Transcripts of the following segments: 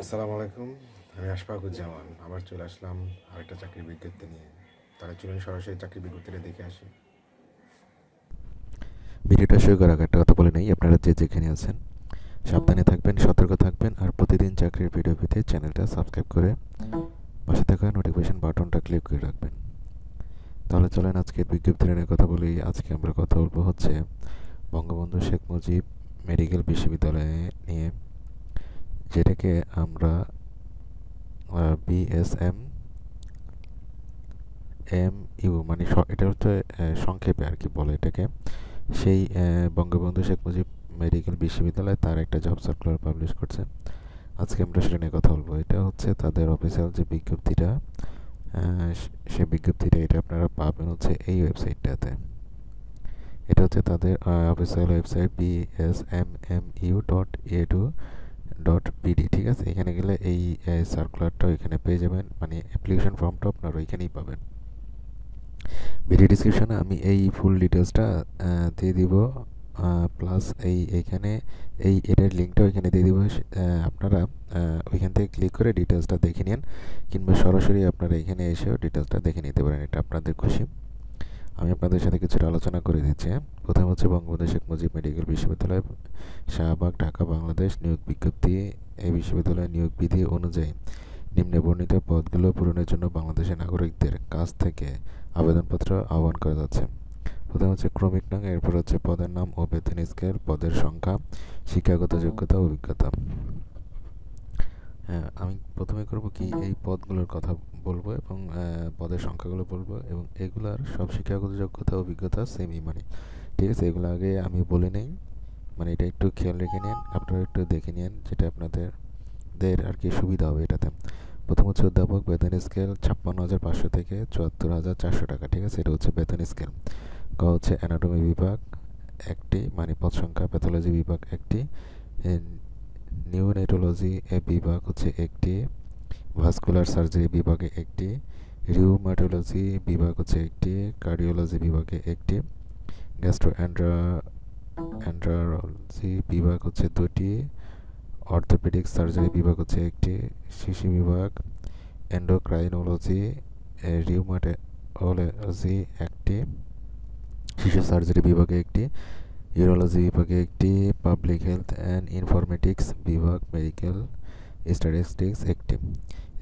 আসসালামু আলাইকুম। আমি আশফাকুজ্জামান আবার চলে আসলাম আরেকটা চাকরির বিজ্ঞপ্তি নিয়ে। তাহলে চলুন সরাসরি চাকরির বিজ্ঞপ্তিটা দেখে আসি। ভিডিওটা শুরু করার একটা কথা বলে নেই। আপনারা যে যেখানে আছেন, সাবধানে থাকবেন, সতর্ক থাকবেন আর প্রতিদিন চাকরির ভিডিও পেতে চ্যানেলটা সাবস্ক্রাইব করে পাশে থাকা নোটিফিকেশন বাটনটা ক্লিক করে রাখবেন। তাহলে চলেন আজকে বিজ্ঞপ্তি নিয়ে কথা বলি। আজকে আমরা কথা বলব হচ্ছে বঙ্গবন্ধু শেখ মুজিব মেডিকেল বিশ্ববিদ্যালয়ে নিয়ে। যেটাকে আমরা বিএসএম এম ইউ মানে এটা হচ্ছে সংক্ষেপে আর কি বলে এটাকে। সেই বঙ্গবন্ধু শেখ মুজিব মেডিকেল বিশ্ববিদ্যালয় তার একটা জব সার্কুলার পাবলিশ করছে। আজকে আমরা সেটা নিয়ে কথা বলব। এটা হচ্ছে তাদের অফিসিয়াল যে বিজ্ঞপ্তিটা সে- বিজ্ঞপ্তিটা এটা আপনারা পাবেন হচ্ছে এই ওয়েবসাইটটাতে। এটা হচ্ছে তাদের official website B S M M U dot A two dot BD ঠিক আছে? এখানে গেলে এই সার্কুলারটাও এখানে পেয়ে যাবেন। মানে অ্যাপ্লিকেশন ফর্মটা আপনারা ওইখানেই পাবেন। ভিডিও ডিসক্রিপশনে আমি এই ফুল ডিটেলসটা দিয়ে দিব। প্লাস এই এইখানে এই এটার লিঙ্কটাও এখানে দিয়ে দিব। আপনারা ওইখান থেকে ক্লিক করে ডিটেলসটা দেখে নিন, কিংবা সরাসরি আপনারা এখানে এসেও ডিটেলসটা দেখে নিতে পারেন। এটা আপনাদের খুশি। আমি আপনাদের সাথে কিছুটা আলোচনা করে দিচ্ছি? প্রথম হচ্ছে বঙ্গবন্ধু শেখ মুজিব মেডিকেল বিশ্ববিদ্যালয়, শাহবাগ, ঢাকা, বাংলাদেশ, নিয়োগ বিজ্ঞপ্তি। এই বিশ্ববিদ্যালয়ের নিয়োগ বিধি অনুযায়ী নিম্নে বর্ণিত পদগুলো পূরণের জন্য বাংলাদেশের নাগরিকদের কাছ থেকে আবেদনপত্র আহ্বান করা যাচ্ছে। প্রথম হচ্ছে ক্রমিক নং, এরপর হচ্ছে পদের নাম ও বেতন স্কেল, পদের সংখ্যা, শিক্ষাগত যোগ্যতা অভিজ্ঞতা। আমি প্রথমে করব কি এই পদগুলোর কথা বলব এবং পদের সংখ্যাগুলো বলব এবং এগুলার সব শিক্ষাগত যোগ্যতা অভিজ্ঞতা সেমই মানে। ঠিক আছে এগুলো আগে আমি বলে নেই। মানে এটা একটু খেয়াল রেখে নিন আপনারা একটু দেখে নিন যেটা আপনাদের দের আর কি সুবিধা হবে এটাতে। প্রথম হচ্ছে অধ্যাপক বেতন স্কেল ছাপ্পান্ন হাজার পাঁচশো থেকে চুয়াত্তর হাজার চারশো টাকা ঠিক আছে? এটা হচ্ছে বেতন স্কেল ক হচ্ছে অ্যানাটমি বিভাগ একটি মানে পদ সংখ্যা প্যাথোলজি বিভাগ একটি নিউনেটোলজি এ বিভাগ হচ্ছে একটি, ভাস্কুলার সার্জারি বিভাগে একটি, রিউমাটোলজি বিভাগ হচ্ছে একটি, কার্ডিওলজি বিভাগে একটি গ্যাস্ট্রো অ্যান্ড্রালজি বিভাগ হচ্ছে দুটি, অর্থোপেডিক সার্জারি বিভাগ হচ্ছে একটি, শিশু বিভাগ, এন্ডোক্রাইনোলজি রিউমাটোলজি একটি, শিশু সার্জারি বিভাগে একটি ইউরোলজি বিভাগে একটি পাবলিক হেলথ অ্যান্ড ইনফরমেটিক্স বিভাগ মেডিকেল স্ট্যাটিস্টিক্স একটি।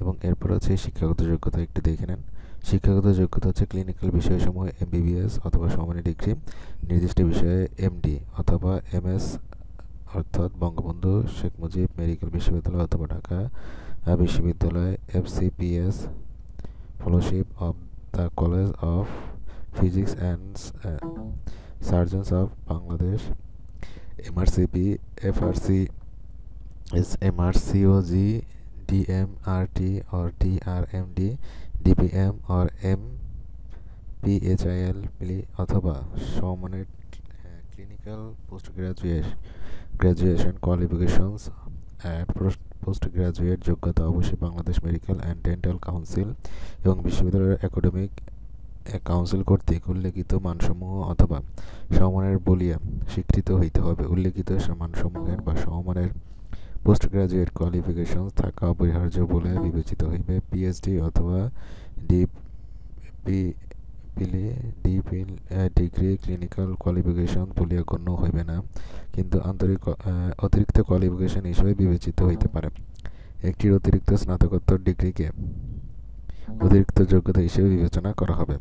এবং এরপর হচ্ছে শিক্ষাগত যোগ্যতা একটি, দেখে নেন। শিক্ষাগত যোগ্যতা হচ্ছে ক্লিনিক্যাল বিষয়সমূহ এমবিবিএস অথবা সমানী ডিগ্রি নির্দিষ্ট বিষয়ে এমডি অথবা এমএস অর্থাৎ বঙ্গবন্ধু শেখ মুজিব মেডিকেল বিশ্ববিদ্যালয় অথবা ঢাকা বিশ্ববিদ্যালয় FCPS fellowship of the college of physics and surgeons of Bangladesh, MRCP, FRC, S MRCOG DMRT or DRMD DPM or M PHIL অথবা সমমানের clinical post graduate graduation qualifications at post graduate যোগ্যতা অবশ্যই Bangladesh medical and dental council এবং বিশ্ববিদ্যালয়ের academic council কর্তৃক উল্লেখিত মানসমূহ অথবা সমমানের বলিয়া স্বীকৃত হইতে হবে। উল্লেখিত মানসমূহের বা সমমানের পোস্ট গ্রাজুয়েট কোয়ালিফিকেশন থাকা অপরিহার্য বলে বিবেচিত হইবে। পিএইচডি অথবা ডি পি, পিলে ডি ডিগ্রি ক্লিনিক্যাল কোয়ালিফিকেশন বলিয়া গণ্য হইবে না, কিন্তু আন্তরিক অতিরিক্ত কোয়ালিফিকেশন হিসেবে বিবেচিত হইতে পারে। একটির অতিরিক্ত স্নাতকোত্তর ডিগ্রিকে অতিরিক্ত যোগ্যতা হিসেবে বিবেচনা করা হবে।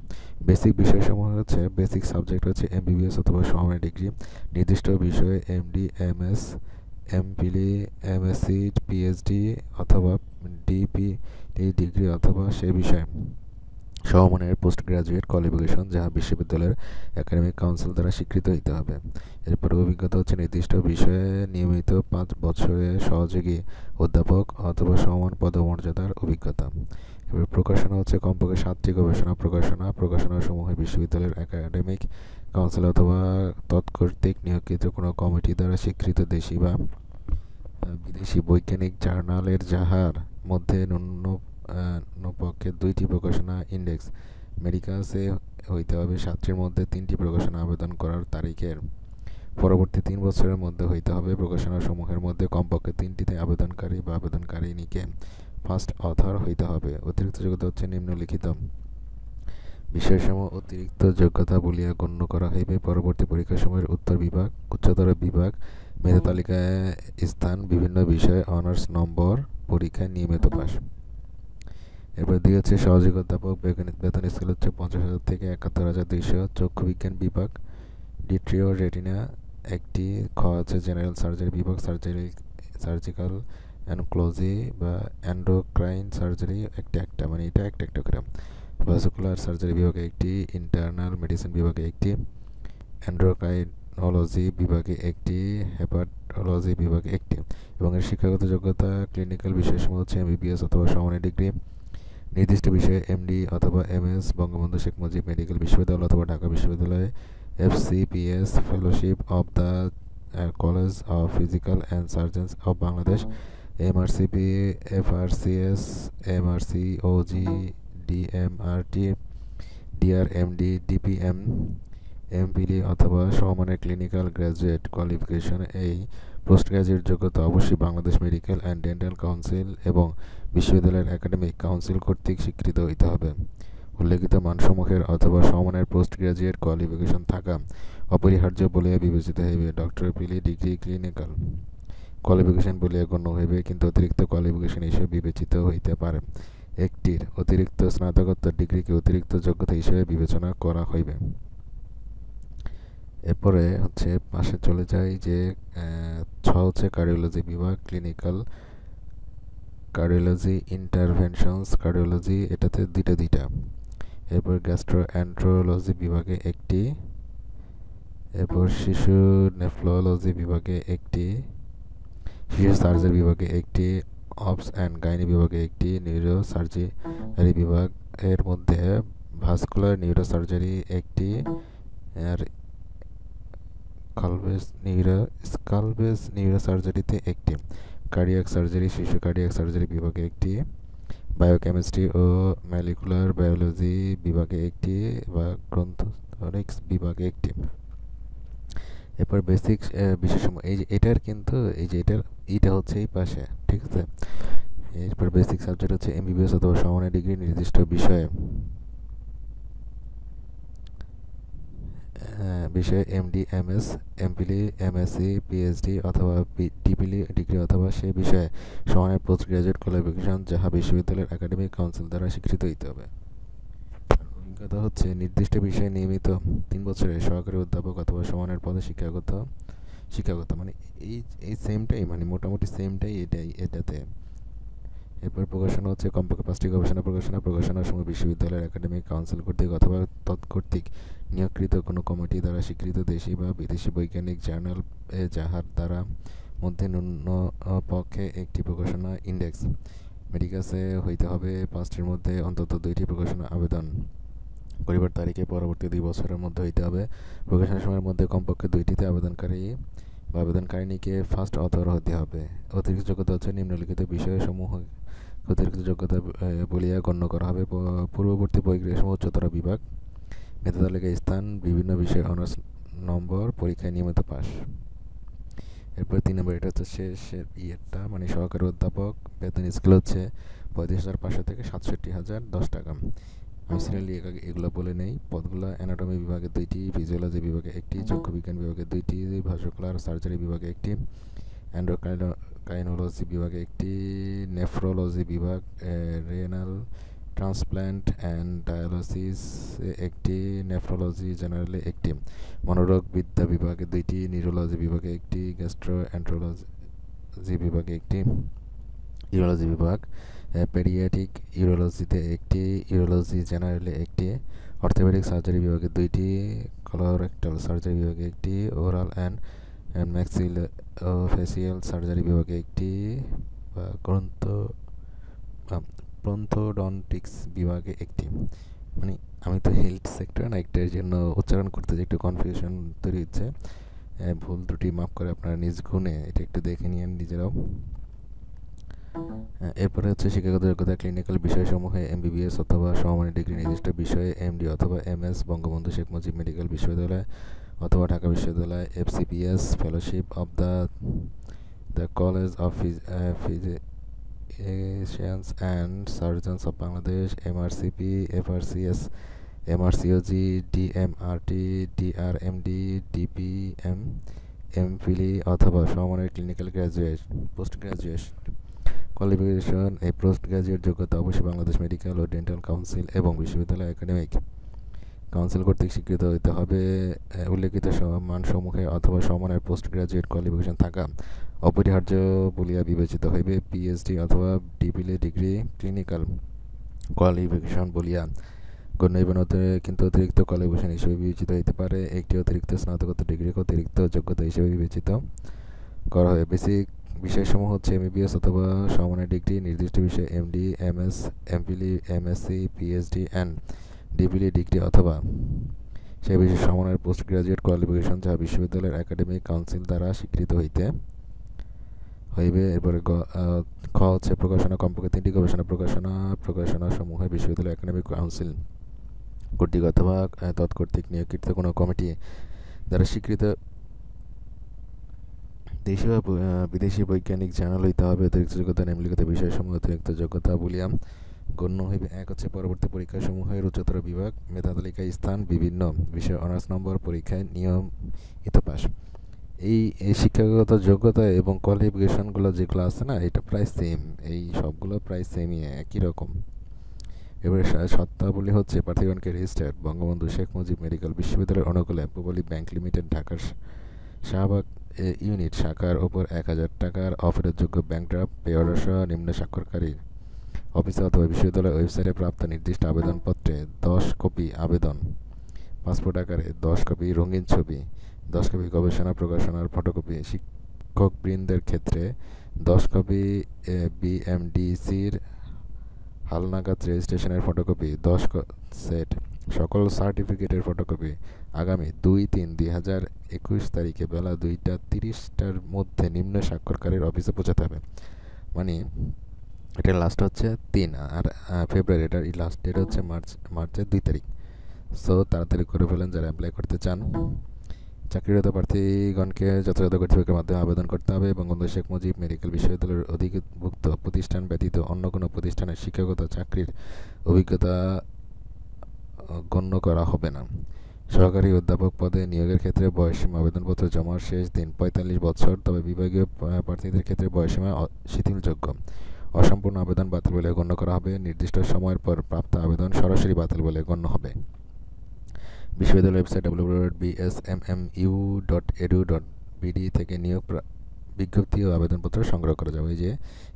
বেসিক বিষয়সমূহ হচ্ছে, বেসিক সাবজেক্ট হচ্ছে এমবিবিএস অথবা সময় ডিগ্রি। নির্দিষ্ট বিষয়ে MD, MS MPhil MSc, PhD অথবা ডিপি ডিগ্রি অথবা সে বিষয়ে। সমমানের পোস্ট গ্রাজুয়েট কোয়ালিফিকেশন যা বিশ্ববিদ্যালয়ের একাডেমিক কাউন্সিল দ্বারা স্বীকৃত হতে হবে। এরপরে অভিজ্ঞতা হচ্ছে নির্দিষ্ট বিষয়ে নিয়মিত পাঁচ বছরের সহযোগী অধ্যাপক অথবা সমান পদমর্যাদার অভিজ্ঞতা। প্রকাশনা হচ্ছে কমপক্ষে সাতটি গবেষণা, প্রকাশনা প্রকাশনা সমূহে বিশ্ববিদ্যালয়ের একাডেমিক কাউন্সিল অথবা তৎকর্তৃক নিয়োগকৃত কোনো কমিটি দ্বারা স্বীকৃত দেশি বা বিদেশি বৈজ্ঞানিক জার্নালের যাহার মধ্যে ন্যূনপক্ষে দুইটি প্রকাশনা ইন্ডেক্স মেডিকালসে হইতে হবে। সাতটির মধ্যে তিনটি প্রকাশনা আবেদন করার তারিখের পরবর্তী তিন বছরের মধ্যে হইতে হবে। প্রকাশনা সমূহের মধ্যে কমপক্ষে তিনটিতে আবেদনকারী বা আবেদনকারিণীকে ফার্স্ট অথর হইতে হবে। অতিরিক্ত যোগ্যতা হচ্ছে নিম্নলিখিত। বিষয়সমূহ অতিরিক্ত যোগ্যতা বলিয়া গণ্য করা হইবে। পরবর্তী পরীক্ষা সময়ের উত্তর বিভাগ উচ্চতর বিভাগ মেধা তালিকায় স্থান বিভিন্ন বিষয়ে অনার্স নম্বর পরীক্ষায় নিয়মিত পাস এরপর দুই হচ্ছে সহযোগী অধ্যাপক বেতন স্কেল হচ্ছে পঞ্চাশ হাজার থেকে একাত্তর হাজার দুইশো। চক্ষু বিজ্ঞান বিভাগ ডিট্রিও রেটিনা একটি খ হচ্ছে জেনারেল সার্জারি বিভাগ সার্জারি সার্জিক্যাল অ্যানক্লোজি বা অ্যান্ডোক্রাইন সার্জারি একটা একটা মানে এটা একটা একটা করে। ভাস্কুলার সার্জারি বিভাগে একটি ইন্টারনাল মেডিসিন বিভাগে একটি অ্যান্ড্রোকাইনোলজি বিভাগে একটি হেপাটোলজি বিভাগে একটি। এবং এর শিক্ষাগত যোগ্যতা ক্লিনিক্যাল বিষয়সমূহ হচ্ছে এমবিবিএস অথবা সমানের ডিগ্রি। নির্দিষ্ট বিষয়ে এমডি অথবা এমএস বঙ্গবন্ধু শেখ মুজিব মেডিকেল বিশ্ববিদ্যালয় অথবা ঢাকা বিশ্ববিদ্যালয়ে FCPS fellowship of the college of physical and surgeons of Bangladesh MRCP FRCS MRC OG DMRT DRMD DPM MPD অথবা সমমানের ক্লিনিক্যাল গ্র্যাজুয়েট কোয়ালিফিকেশন এই পোস্ট গ্রাজুয়েট যোগ্যতা অবশ্যই Bangladesh medical and dental council এবং বিশ্ববিদ্যালয়ের একাডেমিক কাউন্সিল কর্তৃক স্বীকৃত হইতে হবে। উল্লেখিত মানসমূহের অথবা সমমানের পোস্ট গ্রাজুয়েট কোয়ালিফিকেশন থাকা অপরিহার্য বলিয়া বিবেচিত হইবে। ডক্টর পিলি ডিগ্রি ক্লিনিক্যাল। কোয়ালিফিকেশন বলিয়া গণ্য হইবে, কিন্তু অতিরিক্ত কোয়ালিফিকেশন হিসেবে বিবেচিত হইতে পারে। একটির অতিরিক্ত স্নাতকোত্তর ডিগ্রিকে অতিরিক্ত যোগ্যতা হিসেবে বিবেচনা করা হইবে। এরপরে হচ্ছে পাশে চলে যাই যে ছ হচ্ছে কার্ডিওলজি বিভাগ ক্লিনিক্যাল কার্ডিওলজি ইন্টারভেনশনস কার্ডিওলজি এটাতে দুইটা দুইটা। এরপর গ্যাস্ট্রো অ্যান্ট্রোলজি বিভাগে একটি, এরপর শিশু নেফ্রোলজি বিভাগে একটি। সার্জারি বিভাগে একটি, অপস অ্যান্ড গাইনি বিভাগে একটি নিউরো সার্জারি বিভাগ। এর মধ্যে ভাস্কুলার নিউরো সার্জারি একটি, আর নিউরো স্কালবেস নিউরো সার্জারিতে একটি। কার্ডিয়াক সার্জারি, শিশু কার্ডিয়াক সার্জারি বিভাগে একটি। বায়োকেমিস্ট্রি ও ম্যালিকুলার বায়োলজি বিভাগে একটি বা গ্রন্থনিক্স বিভাগে একটি। এরপর বেসিক বিশেষম এই যে এটার কিন্তু, এই যে এটার ইটা হচ্ছে এই পাশে, ঠিক আছে? এরপর বেসিক সাবজেক্ট হচ্ছে এমবিবিএস অথবা সমানের ডিগ্রি নির্দিষ্ট বিষয়ে। বিষয়ে MD MS MPhil MSc PhD অথবা ডিপিলি ডিগ্রি অথবা সে বিষয়ে সমানের পোস্ট গ্রাজুয়েট কোয়ালিফিকেশন যাহা বিশ্ববিদ্যালয়ের একাডেমিক কাউন্সিল দ্বারা স্বীকৃত হইতে হবে। অভিজ্ঞতা হচ্ছে নির্দিষ্ট বিষয়ে নিয়মিত তিন বছরের সহকারী অধ্যাপক অথবা সমানের পদে শিক্ষাগত শিক্ষাগত মানে এই এই সেমটাই মানে মোটামুটি সেমটাই এটাই, এটাতে। এরপর প্রকাশনা হচ্ছে কমপক্ষে পাঁচটি গবেষণা, প্রকাশনা, প্রকাশনার সময় বিশ্ববিদ্যালয়ের একাডেমিক কাউন্সিল কর্তৃক অথবা তৎকর্তৃক নিয়োগকৃত কোনো কমিটি দ্বারা স্বীকৃত দেশি বা বিদেশি বৈজ্ঞানিক জার্নাল যাহার দ্বারা মধ্যে ন্যূন পক্ষে একটি প্রকাশনা ইন্ডেক্স মেডিকাসে হইতে হবে পাঁচটির মধ্যে অন্তত দুইটি প্রকাশনা আবেদন। করিবার তারিখে পরবর্তী দুই বছরের মধ্যে হইতে হবে। প্রকাশনা সময়ের মধ্যে কমপক্ষে দুইটিতে আবেদনকারী বা আবেদনকারিণীকে ফার্স্ট অথর হতে হবে। অতিরিক্ত যোগ্যতা হচ্ছে নিম্নলিখিত বিষয়সমূহ অতিরিক্ত যোগ্যতা বলিয়া গণ্য করা হবে। পূর্ববর্তী সমূহ উচ্চতর বিভাগ মেধা তালিকায় স্থান, বিভিন্ন বিষয়ে অনার্স নম্বর, পরীক্ষায় নিয়মিত পাস এরপর তিন নম্বর, এটা হচ্ছে শেষের ইয়েরটা মানে সহকারী অধ্যাপক, বেতন স্কেল হচ্ছে পঁয়ত্রিশ হাজার পাঁচশো থেকে সাতষট্টি হাজার দশ টাকা। আমি সিরিয়ালি এগুলো বলে নেই। পদগুলো অ্যানাটমি বিভাগে দুইটি ফিজিওলজি বিভাগে একটি চক্ষু বিজ্ঞান বিভাগে দুইটি ভাস্কুলার সার্জারি বিভাগে একটি অ্যান্ড্রোকাইনোলজি বিভাগে একটি নেফ্রোলজি বিভাগ রেনাল ট্রান্সপ্ল্যান্ট অ্যান্ড ডায়ালিসিস একটি নেফ্রোলজি জেনারেলে একটি। মনোরোগ বিদ্যা বিভাগে দুইটি নিউরোলজি বিভাগে একটি গ্যাস্ট্রো অ্যান্ট্রোলজি বিভাগে একটি ইউরোলজি বিভাগ। পেডিয়াটিক ইউরোলজিতে একটি ইউরোলজি জেনারেলে একটি অর্থোপেডিক সার্জারি বিভাগে দুইটি কলোরেক্টাল সার্জারি বিভাগে একটি oral and maxillo facial surgery বিভাগে একটি গ্রন্থ প্রন্থোডন্টিক্স বিভাগে একটি। মানে আমি তো হেলথ সেক্টর না, একটার জন্য উচ্চারণ করতে যে একটু কনফিউশন তৈরি হচ্ছে। ভুল ত্রুটি মাফ করে আপনারা নিজ গুণে এটা একটু দেখে নিন নিজেরাও। এরপরে হচ্ছে শিক্ষাগত যোগ্যতা ক্লিনিক্যাল বিষয়সমূহে এমবিবিএস অথবা সমমানের ডিগ্রি নির্দিষ্ট বিষয়ে এমডি অথবা এমএস বঙ্গবন্ধু শেখ মুজিব মেডিকেল বিশ্ববিদ্যালয় অথবা ঢাকা বিশ্ববিদ্যালয় F FCPS fellowship of the the college of physicians and surgeons of Bangladesh MRCP FRCS MRCOG DMRT DRMD DPM MPhil অথবা সমমানের clinical graduate post graduation qualification এই পোস্ট গ্রাজুয়েট যোগ্যতা অবশ্যই বাংলাদেশ মেডিকেল ও ডেন্টাল কাউন্সিল এবং বিশ্ববিদ্যালয় একাডেমিক কাউন্সিল কর্তৃক স্বীকৃত হতে হবে। উল্লেখিত মানসমূহে অথবা সমানের পোস্ট গ্রাজুয়েট কোয়ালিফিকেশন থাকা অপরিহার্য বলিয়া বিবেচিত হইবে। পিএইচডি অথবা ডিপিলে ডিগ্রি ক্লিনিক্যাল কোয়ালিফিকেশন বলিয়া গণ্য এবং কিন্তু অতিরিক্ত কোয়ালিফিকেশন হিসেবে বিবেচিত হইতে পারে। একটি অতিরিক্ত স্নাতকোত্তর ডিগ্রি অতিরিক্ত যোগ্যতা হিসেবে বিবেচিত করা হয় বেসিক বিষয়সমূহ হচ্ছে এমবিবিএস অথবা সমানের ডিগ্রি, নির্দিষ্ট বিষয়ে MD MS MPhil MSc PhD and DPhil degree অথবা সে বিষয়ে সমানের পোস্ট গ্রাজুয়েট কোয়ালিফিকেশন যা বিশ্ববিদ্যালয়ের একাডেমিক কাউন্সিল দ্বারা স্বীকৃত হইতে হইবে। এরপরে খ হচ্ছে প্রকাশনা কমপক্ষে তিনটি গবেষণা, প্রকাশনা প্রকাশনা সমূহে বিশ্ববিদ্যালয় একাডেমিক কাউন্সিল কর্তৃক অথবা তৎকর্তৃক নিয়োগকৃত কোনো কমিটি দ্বারা স্বীকৃত দেশীয় বিদেশি বৈজ্ঞানিক জার্নাল হইতে হবে। অতিরিক্ত যোগ্যতা, নিম্নলিখিত বিষয়সমূহ, অতিরিক্ত যোগ্যতা বলিয়া গণ্য হইবে এক হচ্ছে পরবর্তী পরীক্ষাসমূহের উচ্চতর বিভাগ মেধা তালিকায় স্থান, বিভিন্ন বিষয় অনার্স নম্বর, পরীক্ষায় নিয়মিত পাস। এই শিক্ষাগত যোগ্যতা এবং কোয়ালিফিকেশনগুলো যেগুলো আছে না, এটা প্রায় সেম এই সবগুলো প্রায় সেমই একই রকম। এবারে সত্তাবলী হচ্ছে প্রার্থীগণকে রেজিস্টার বঙ্গবন্ধু শেখ মুজিব মেডিকেল বিশ্ববিদ্যালয়ের অনুকূলে পুবলি ব্যাংক লিমিটেড, ঢাকার শাহবাগ ইউনিট শাখার ওপর এক হাজার টাকার অফেরতযোগ্য ব্যাংক ড্রাফট পে অর্ডার সহ নিম্ন স্বাক্ষরকারী। অফিসে অথবা বিশ্ববিদ্যালয়ের ওয়েবসাইটে প্রাপ্ত নির্দিষ্ট আবেদনপত্রে দশ কপি আবেদন, পাসপোর্ট আকারে দশ কপি, রঙিন ছবি, দশ কপি গবেষণা, প্রকাশনার ফটোকপি, শিক্ষকবৃন্দের ক্ষেত্রে দশ কপি বিএমডিসির হালনাগাদ রেজিস্ট্রেশনের ফটোকপি, দশ সেট। সকল সার্টিফিকেটের ফটোকপি আগামী দুই তিন দুই হাজার একুশ তারিখে বেলা দুইটা তিরিশটার মধ্যে নিম্ন স্বাক্ষরকারীর অফিসে পৌঁছাতে হবে। মানে এটার লাস্ট হচ্ছে তিন আর ফেব্রুয়ারি এটার লাস্ট ডেট হচ্ছে মার্চ মার্চের দুই তারিখ। সো তাড়াতাড়ি করে ফেলেন যারা অ্যাপ্লাই করতে চান। চাকরিরত প্রার্থীগণকে যথাযথ কর্তৃপক্ষের মাধ্যমে আবেদন করতে হবে বঙ্গবন্ধু শেখ মুজিব মেডিকেল বিশ্ববিদ্যালয়ের অধিভুক্ত প্রতিষ্ঠান ব্যতীত অন্য কোনো প্রতিষ্ঠানের শিক্ষাগত চাকরির অভিজ্ঞতা গণ্য করা হবে না। সহকারী অধ্যাপক পদে নিয়োগের ক্ষেত্রে বয়সীমা আবেদনপত্র জমার শেষ দিন পঁয়তাল্লিশ বছর, তবে বিভাগীয় প্রার্থীদের ক্ষেত্রে বয়সীমা শিথিলযোগ্য। অসম্পূর্ণ আবেদন বাতিল বলে গণ্য করা হবে। নির্দিষ্ট সময়ের পর প্রাপ্ত আবেদন সরাসরি বাতিল বলে গণ্য হবে। বিশ্ববিদ্যালয় website W dot BSMMU dot edu dot BD থেকে নিয়োগ বিজ্ঞপ্তি ও আবেদনপত্র সংগ্রহ করা যাবে। যে,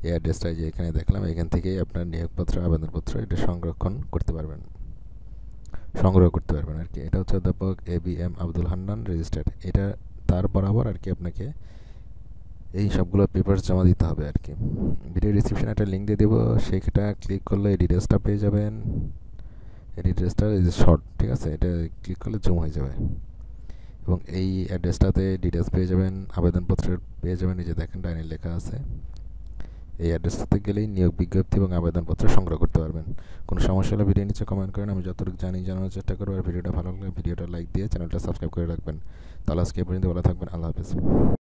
এই অ্যাড্রেসটা যে এখানে দেখলাম, এখান থেকেই আপনার নিয়োগপত্র, আবেদনপত্র এটা সংরক্ষণ করতে পারবেন। সংগ্রহ করতে পারবেন আর কি। এটা হচ্ছে অধ্যাপক A B M Abdul Hannan registered এটা তার বরাবর আর কি আপনাকে এই সবগুলো পেপার জমা দিতে হবে আর কি। ভিডিও ডিসক্রিপশনে একটা লিঙ্ক দিয়ে দেবো, সেটা ক্লিক করলে এই ডিটেলসটা পেয়ে যাবেন। এই ডিটেলসটা শর্ট ঠিক আছে? এটা ক্লিক করলে জুম হয়ে যাবে। এবং এই অ্যাড্রেসটাতে ডিটেলস পেয়ে যাবেন আবেদনপত্রের পেয়ে যাবেন, এই যে দেখেন ডাইনে লেখা আছে। এই অ্যাড্রেসটাতে গেলেই নিয়োগ বিজ্ঞপ্তি এবং আবেদনপত্র সংগ্রহ করতে পারবেন। কোনো সমস্যা হলে ভিডিও নিচে কমেন্ট করেন, আমি যতটুকু জানি জানানোর চেষ্টা করব আর ভিডিওটা ভালো লাগলে ভিডিওটা লাইক দিয়ে চ্যানেলটা সাবস্ক্রাইব করে রাখবেন। তাহলে আজকে পর্যন্ত, ভালো থাকবেন, আল্লাহ হাফিজ।